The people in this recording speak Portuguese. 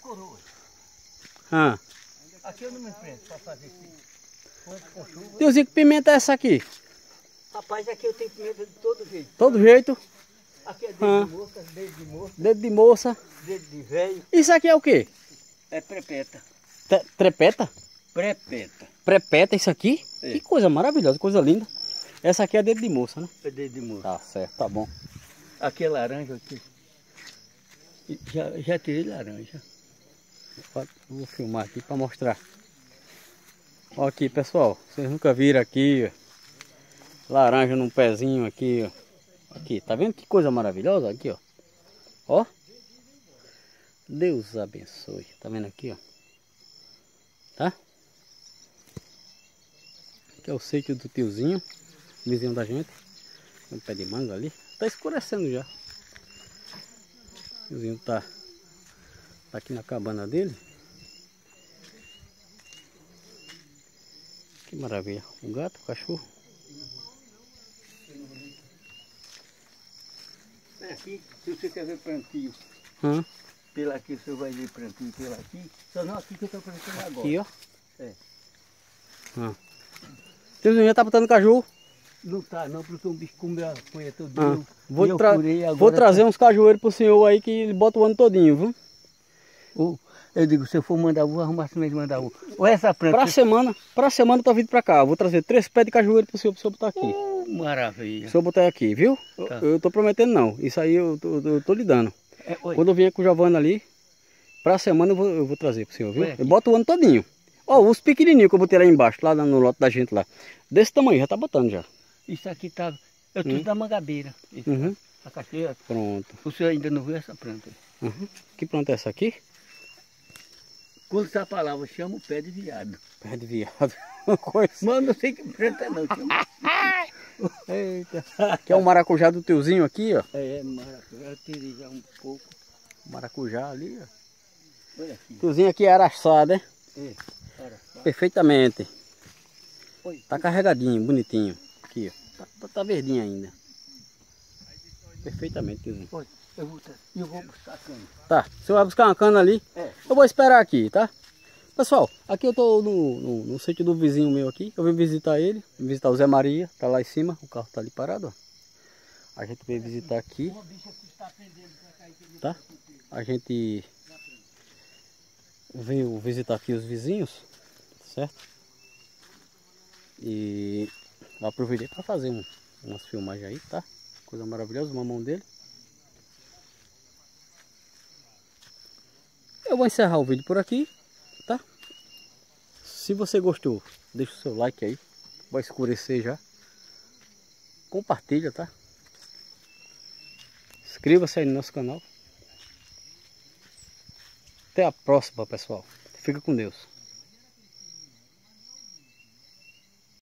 coroa. Ah. Aqui eu não me enfrento para fazer isso. Com chuva. Que pimenta é essa aqui? Rapaz, aqui eu tenho pimenta de todo jeito. Todo jeito. Aqui é dedo Ah. de moça, dedo de moça, Dedo de moça. dedo de velho. Isso aqui é o quê? É prepeta. Te- Trepeta? Prepeta. Prepeta isso aqui? É. Que coisa maravilhosa, coisa linda. Essa aqui é dedo de moça, né? É dedo de moça. Tá certo, tá bom. Aqui é laranja aqui. Já, já tirei laranja. Vou filmar aqui para mostrar. Ó aqui, pessoal. Vocês nunca viram aqui, ó. Laranja num pezinho aqui, ó. Aqui, tá vendo que coisa maravilhosa? Aqui, ó. Ó. Deus abençoe. Tá vendo aqui, ó? Tá? Aqui é o sítio do tiozinho, vizinho da gente. Um pé de manga ali. Tá escurecendo já. O tiozinho tá Tá aqui na cabana dele. Que maravilha. Um gato, um cachorro. É aqui, se você quer ver plantio, Hã? pela aqui você vai ver plantio pela aqui. Só não aqui que eu estou plantando agora. Aqui, ó. É. Hã. Tiozinho já tá botando caju. Não tá não, porque o bicho comeu a folha Hã. todinha. Vou, tra- vou tá- trazer uns cajueiros pro senhor aí que ele bota o ano todinho, viu? Eu digo, se eu for mandar vou arrumar se mesmo mandar um. Ou essa planta. Pra semana, pra semana eu tô vindo pra cá. Eu Vou trazer três pés de cajueiro pro senhor, pro senhor botar aqui. Oh, maravilha. O senhor botar aqui, viu? Eu- Tá. Eu tô prometendo não. Isso aí eu tô, eu tô lhe dando. É. Quando eu vier com o Giovanna ali, pra semana eu vou, eu vou trazer pro senhor, viu? Eu boto o ano todinho. Ó, os pequenininhos que eu botei lá embaixo, lá no lote da gente lá. Desse tamanho, já tá botando já. Isso aqui tá. Eu tudo Hum. da mangabeira. Isso, Uhum. A caixeira. Pronto. O senhor ainda não viu essa planta? Uhum. Que planta é essa aqui? Quando essa palavra chama o pé de viado. Pé de viado. Coisa. Mas não sei que planta não. Chama... Eita. Que é o maracujá do tiozinho aqui, ó. É, maracujá. Eu tirei já um pouco. Maracujá ali, ó. Olha aqui. Tiozinho aqui é araçado, né? É. Perfeitamente. Oi. Tá carregadinho, bonitinho. Aqui, ó. Tá- tá verdinho ainda. Perfeitamente, tiozinho. Oi. Eu vou, eu vou buscar a cana. Tá, você vai buscar uma cana ali. É. Eu vou esperar aqui, tá? Pessoal, aqui eu tô no, no, no sítio do vizinho meu aqui. Eu vim visitar ele, vim visitar o Zé Maria, tá lá em cima, o carro tá ali parado, ó. A gente veio visitar aqui, tá? A gente veio visitar aqui os vizinhos, certo? E aproveitei para fazer um- umas filmagens aí, tá? Coisa maravilhosa, uma mão dele. Eu vou encerrar o vídeo por aqui, tá? Se você gostou, deixa o seu like aí. Vai escurecer já. Compartilha, tá? Inscreva-se aí no nosso canal. Até a próxima, pessoal. Fica com Deus.